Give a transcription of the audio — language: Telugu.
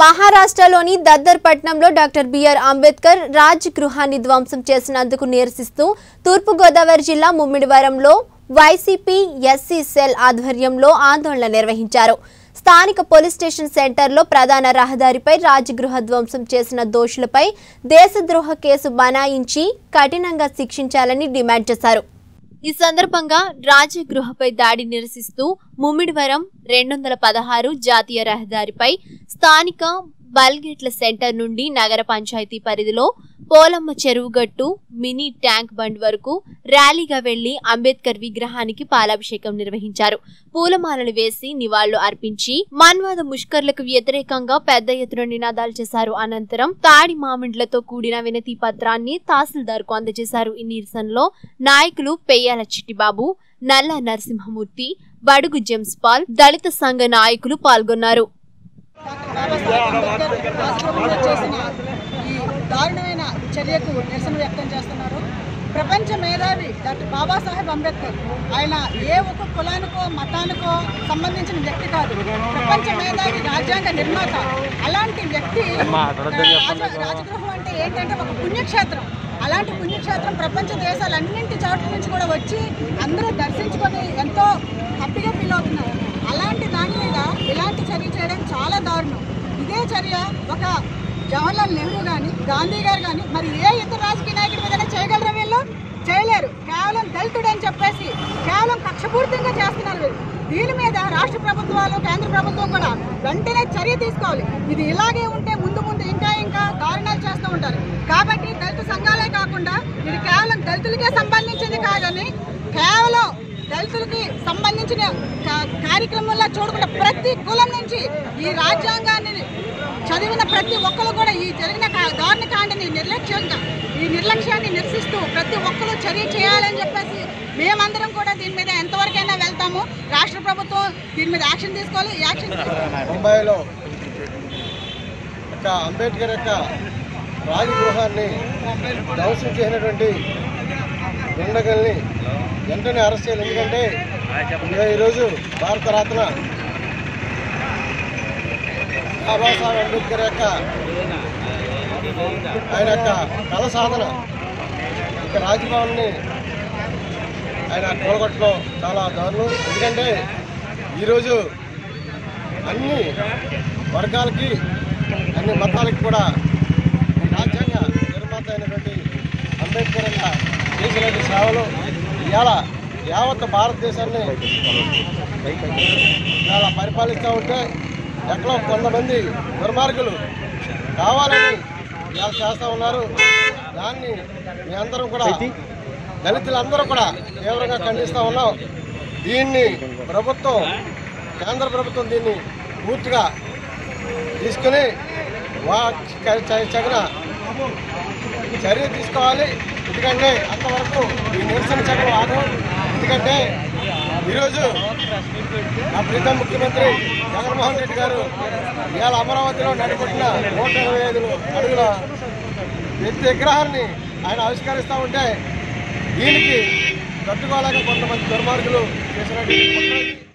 మహారాష్ట్రలోని దద్దర్ పట్నంలో డాక్టర్ బిఆర్ అంబేద్కర్ రాజ్ గృహాన్ని ధ్వంసం చేసినందుకు నిరసిస్తూ తూర్పుగోదావరి జిల్లా ముమ్మిడివరంలో వైసీపీ ఎస్సీ సెల్ ఆధ్వర్యంలో ఆందోళన నిర్వహించారు. స్థానిక పోలీస్ స్టేషన్ సెంటర్లో ప్రధాన రహదారిపై రాజగృహ ధ్వంసం చేసిన దోషులపై దేశద్రోహ కేసు బనాయించి కఠినంగా శిక్షించాలని డిమాండ్ చేశారు. ఈ సందర్భంగా రాజగృహపై దాడి నిరసిస్తూ ముమ్మిడివరం రెండు వందల పదహారు జాతీయ రహదారిపై స్థానిక బల్గేట్ల సెంటర్ నుండి నగర పంచాయతీ పరిధిలో పోలమ్మ చెరువుగట్టు మినీ ట్యాంక్ బండ్ వరకు ర్యాలీగా వెళ్ళి అంబేద్కర్ విగ్రహానికి పాలాభిషేకం నిర్వహించారు. పూలమాలలు వేసి నివాళులు అర్పించి మన్వాద ముష్కర్లకు వ్యతిరేకంగా పెద్ద ఎత్తున నినాదాలు చేశారు. అనంతరం తాడి మామిండ్లతో కూడిన వినతి పత్రాన్ని తహసీల్దార్కు అందజేశారు. ఈ నిరసనలో నాయకులు పెయ్యాల చిట్టిబాబు నల్ల నరసింహమూర్తి బడుగు జెమ్స్ పాల్ దళిత సంఘ నాయకులు పాల్గొన్నారు. రాష్ట్రంలో చేసిన ఈ దారుణమైన చర్యకు నిరసన వ్యక్తం చేస్తున్నారు. ప్రపంచ మేధావి డాక్టర్ బాబాసాహెబ్ అంబేద్కర్ ఆయన ఏ ఒక్క కులానికో మతానికో సంబంధించిన వ్యక్తి కాదు. ప్రపంచ మేధావి రాజ్యాంగ నిర్మాత. అలాంటి వ్యక్తి రాజ- రాజగృహం అంటే ఏంటంటే ఒక పుణ్యక్షేత్రం. అలాంటి పుణ్యక్షేత్రం ప్రపంచ దేశాలన్నింటి చోట్ల నుంచి కూడా వచ్చి అందరూ దర్శించుకొని ఎంతో హ్యాపీగా ఫీల్ అవుతున్నారు. అలాంటి ఇలాంటి చర్య చేయడం చాలా దారుణం. ఇదే చర్య ఒక జవహర్లాల్ నెహ్రూ కానీ గాంధీ గారు కానీ మరి ఏ ఇతర రాజకీయ నాయకుడి మీద చేయగలరా వీళ్ళు? చేయలేరు. కేవలం దళితుడు అని చెప్పేసి కేవలం కక్షపూరితంగా చేస్తున్నారు వీళ్ళు. దీని మీద రాష్ట్ర ప్రభుత్వాలు కేంద్ర ప్రభుత్వం కూడా వెంటనే చర్య తీసుకోవాలి. ఇది ఇలాగే ఉంటే ముందు ముందు ఇంకా ఇంకా దారుణాలు చేస్తూ ఉంటారు. కాబట్టి దళిత సంఘాలే కాకుండా ఇది కేవలం దళితులకే సంబంధించింది కాదని కేవలం దళితులకి సంబంధించిన కార్యక్రమంలో చూడకుండా ప్రతి కులం నుంచి ఈ రాజ్యాంగాన్ని చదివిన ప్రతి ఒక్కరు కూడా ఈ జరిగిన కా- దారుణ కాండని నిర్లక్ష్యంగా ఈ నిర్లక్ష్యాన్ని నిరసిస్తూ ప్రతి ఒక్కరు చర్య చేయాలని చెప్పేసి మేమందరం కూడా దీని మీద ఎంతవరకైనా వెళ్తాము. రాష్ట్ర ప్రభుత్వం దీని మీద యాక్షన్ తీసుకోవాలి. యాక్షన్ ముంబైలో యొక్క అంబేద్కర్ యొక్క రాజగృహాన్ని ధ్వంసం చేసినటువంటి దుండగల్ని వెంటనే అరెస్ట్ చేయాలి. ఎందుకంటే ఈరోజు భారత రత్న బాబాసాహెబ్ అంబేద్కర్ యొక్క ఆయన యొక్క కళ సాధన ఇక రాజ్భవన్ని ఆయన కూలగొట్టడం చాలా దారుణం. ఎందుకంటే ఈరోజు అన్ని వర్గాలకి అన్ని మతాలకి కూడా రాజ్యాంగ నిర్మాత అయినటువంటి అంబేద్కర్ యొక్క చేసినటువంటి సేవలు ఇవాళ యావత్ భారతదేశాన్ని ఇవాళ పరిపాలిస్తూ ఉంటే ఎక్కడో కొంతమంది దుర్మార్గులు కావాలని ఇవాళ చేస్తూ ఉన్నారు. దాన్ని మీ అందరం కూడా దళితులందరూ కూడా తీవ్రంగా ఖండిస్తూ ఉన్నాం. దీన్ని ప్రభుత్వం కేంద్ర ప్రభుత్వం దీన్ని పూర్తిగా తీసుకుని వా చగిన చర్య తీసుకోవాలి. ఎందుకంటే అంతవరకు ఈ నిరసన చక్రం ఆగం ఎందుకంటే ఈరోజు నా ప్రీతం ముఖ్యమంత్రి జగన్మోహన్ రెడ్డి గారు ఇవాళ అమరావతిలో నడిపట్టిన నూట ఇరవై ఐదు అడుగుల వ్యక్తి విగ్రహాన్ని ఆయన ఆవిష్కరిస్తూ ఉంటే దీనికి తట్టుకోలేక కొంతమంది దుర్మార్గులు చేసినట్టు